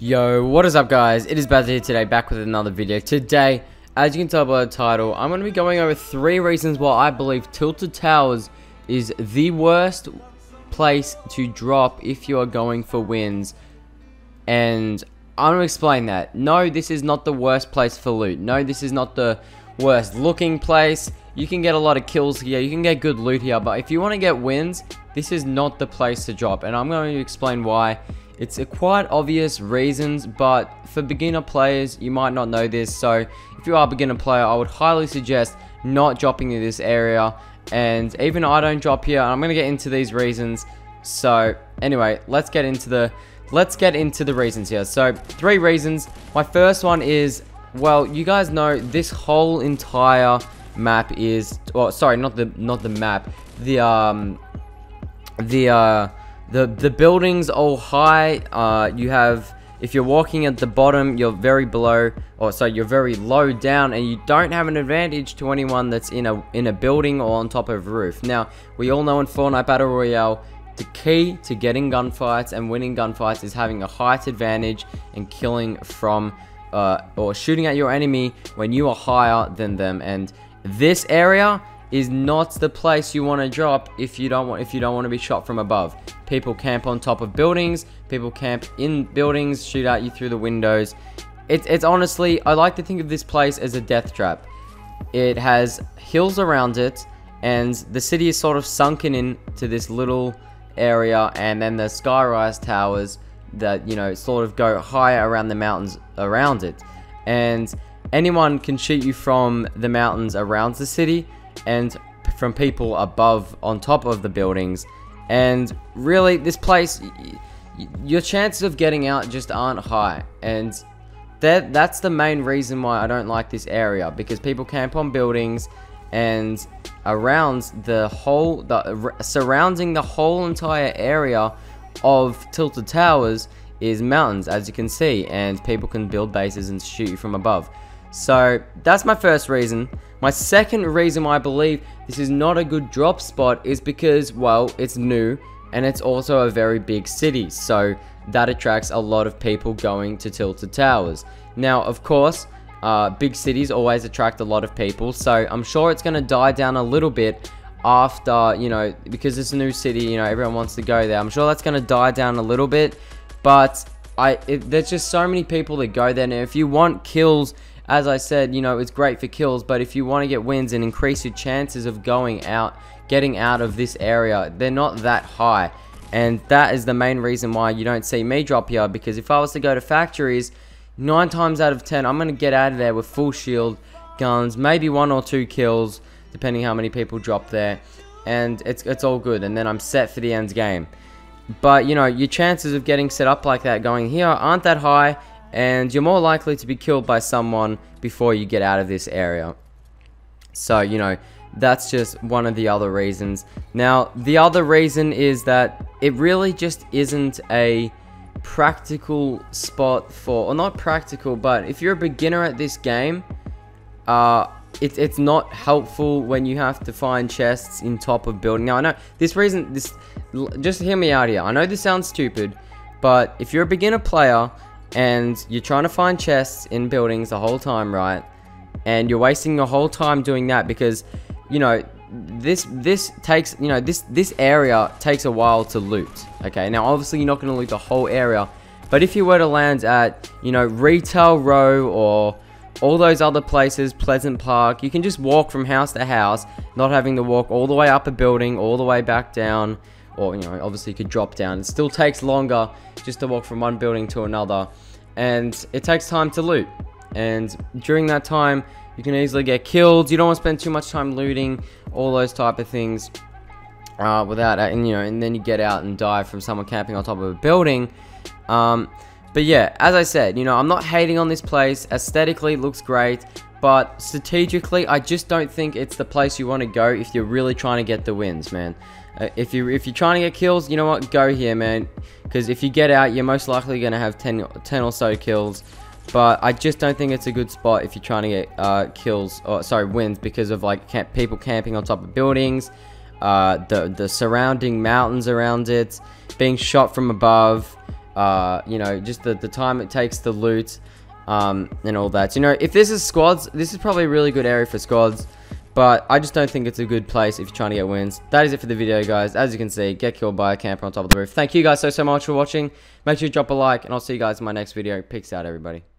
Yo, what is up guys? It is Baz here today, back with another video. Today, as you can tell by the title, I'm going to be going over three reasons why I believe Tilted Towers is the worst place to drop if you are going for wins. And I'm going to explain that. No, this is not the worst place for loot. No, this is not the worst looking place. You can get a lot of kills here, you can get good loot here, but if you want to get wins, this is not the place to drop. And I'm going to explain why it's a quite obvious reasons, but for beginner players, you might not know this. So if you are a beginner player, I would highly suggest not dropping in this area. And even I don't drop here, I'm going to get into these reasons. So anyway, let's get into the let's get into the reasons here. So three reasons. My first one is, well, you guys know this whole entire map is, well, sorry, not the not the map, the um, the uh the the buildings all high. Uh, you have if you're walking at the bottom, you're very below, or so you're very low down, and you don't have an advantage to anyone that's in a in a building or on top of a roof. Now, we all know in Fortnite Battle Royale, the key to getting gunfights and winning gunfights is having a height advantage and killing from uh, or shooting at your enemy when you are higher than them. And this area is not the place you want to drop if you don't want if you don't want to be shot from above. People camp on top of buildings, people camp in buildings, shoot at you through the windows. It's it's honestly I like to think of this place as a death trap. It has hills around it and the city is sort of sunken into this little area and then the skyrise towers that you know sort of go higher around the mountains around it and anyone can shoot you from the mountains around the city and from people above on top of the buildings. And really this place your chances of getting out just aren't high. And that that's the main reason why I don't like this area because people camp on buildings and around the whole the surrounding the whole entire area of tilted towers is mountains as you can see and people can build bases and shoot you from above so that's my first reason. My second reason why I believe this is not a good drop spot is because, well, it's new and it's also a very big city. So that attracts a lot of people going to Tilted Towers. Now, of course, uh, big cities always attract a lot of people. So I'm sure it's going to die down a little bit after, you know, because it's a new city, you know, everyone wants to go there. I'm sure that's going to die down a little bit. But I, it, there's just so many people that go there. Now, if you want kills as I said, you know, it's great for kills, but if you want to get wins and increase your chances of going out, getting out of this area, they're not that high. And that is the main reason why you don't see me drop here, because if I was to go to factories, 9 times out of 10, I'm going to get out of there with full shield, guns, maybe one or two kills, depending how many people drop there. And it's, it's all good, and then I'm set for the end game. But, you know, your chances of getting set up like that going here aren't that high, and you're more likely to be killed by someone before you get out of this area. So, you know, that's just one of the other reasons. Now, the other reason is that it really just isn't a practical spot for, or not practical, but if you're a beginner at this game, uh, it, it's not helpful when you have to find chests in top of building. Now, I know this reason, this, just hear me out here. I know this sounds stupid, but if you're a beginner player, and you're trying to find chests in buildings the whole time, right? And you're wasting your whole time doing that because, you know, this this takes you know this this area takes a while to loot. Okay, now obviously you're not going to loot the whole area, but if you were to land at you know retail row or all those other places, Pleasant Park, you can just walk from house to house, not having to walk all the way up a building, all the way back down or you know obviously you could drop down. It still takes longer just to walk from one building to another. And it takes time to loot. And during that time you can easily get killed. You don't want to spend too much time looting all those type of things uh, without and you know and then you get out and die from someone camping on top of a building. Um, but yeah as I said you know I'm not hating on this place aesthetically it looks great but strategically I just don't think it's the place you want to go if you're really trying to get the wins man uh, if you if you're trying to get kills, you know what? Go here, man. Because if you get out, you're most likely gonna have 10, 10 or so kills. But I just don't think it's a good spot if you're trying to get uh, kills or sorry wins because of like camp people camping on top of buildings, uh, the the surrounding mountains around it, being shot from above. Uh, you know, just the, the time it takes to loot, um, and all that. You know, if this is squads, this is probably a really good area for squads. But I just don't think it's a good place if you're trying to get wins. That is it for the video, guys. As you can see, get killed by a camper on top of the roof. Thank you guys so, so much for watching. Make sure you drop a like, and I'll see you guys in my next video. Peace out, everybody.